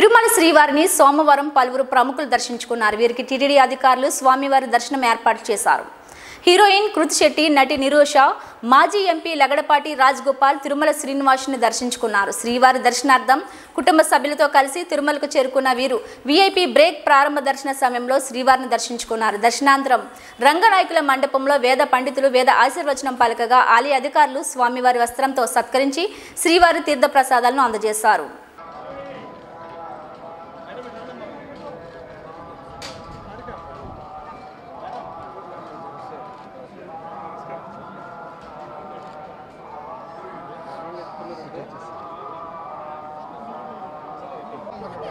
తిరుమల శ్రీవారిని సోమవారం పలువురు ప్రముఖులు దర్శించుకున్నారు. వీరికి టీటీడీ అధికారులు స్వామివారి దర్శనం ఏర్పాటు చేశారు. హీరోయిన్ కృతి శెట్టి నటి నిరోష మాజీ ఎంపీ లగడపాటి రాజ్గోపాల్ తిరుమల శ్రీనివాసుని దర్శించుకున్నారు. శ్రీవారి దర్శనార్థం కుటుంబ సభ్యులతో కలిసి తిరుమలకు చేరుకున్న వీరు వీఐపీ బ్రేక్ ప్రారంభ దర్శన సమయంలో శ్రీవారిని దర్శించుకున్నారు. దర్శనాంతరం రంగనాయకుల మండపంలో వేద పండితులు వేద ఆశీర్వచనం పలకగా ఆలయ అధికారులు స్వామివారి వస్త్రంతో సత్కరించి శ్రీవారి తీర్థ ప్రసాదాలను అందజేశారు. అక్కడ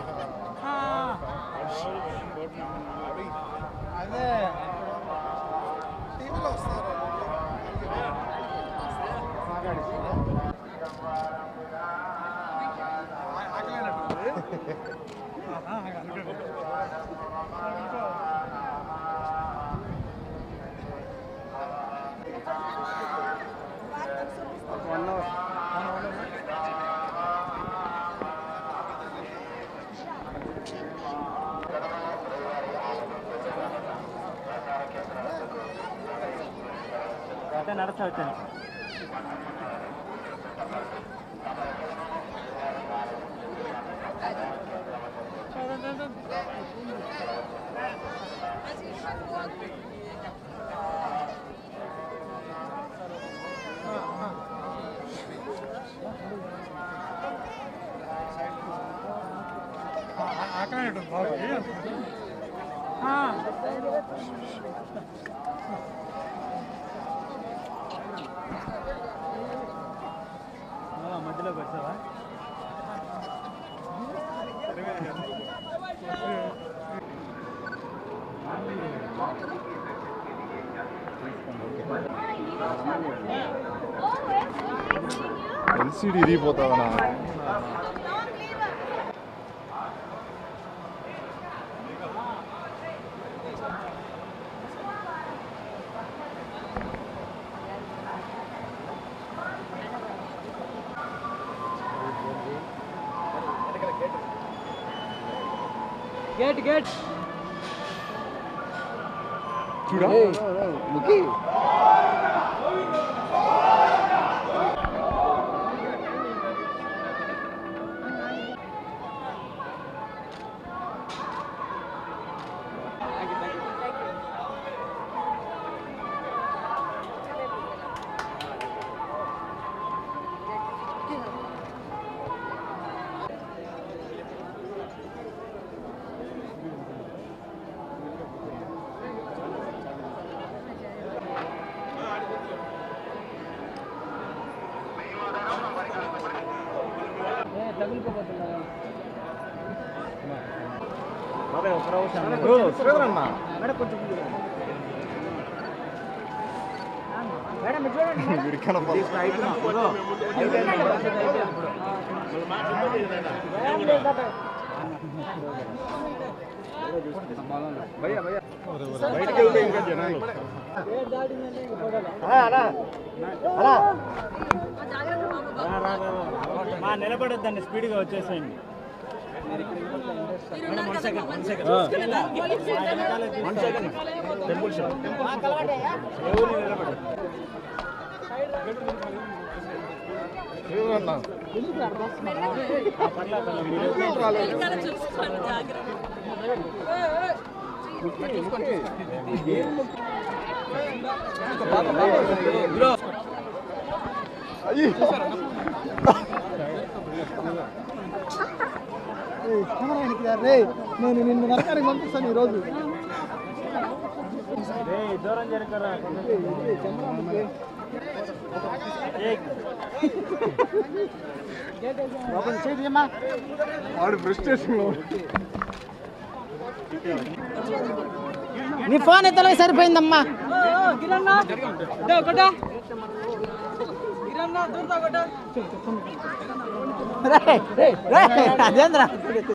땐 알아서 할 테니까. 아까는 좀 봐봐. 아. మధ్యలోకి వచ్చావా ఎల్సిడి ఇరిగిపోతావనా Get, get. Chuda? Hey, no, no, no. Lookie. మీరు చూడండి వీడి కనపడ బయటికి వెళ్తే ఇంకా జనాలు మా నిలబడద్దండి స్పీడ్గా వచ్చేసేయండి మేడం టెంపుల్ షాప్ ఎవరు అయ్యి కెమెరా వెనక్కి రే నేను నిన్ను నరకానికి పంపిస్తాను ఈరోజు ఏయ్, దూరం జరగరా లోపల చేయమ్మా వాడు ఫ్రస్ట్రేషన్ నీ ఫోన్ ఎత్తలే సరిపోయిందమ్మా రే, రే, రే, అదేంద్రా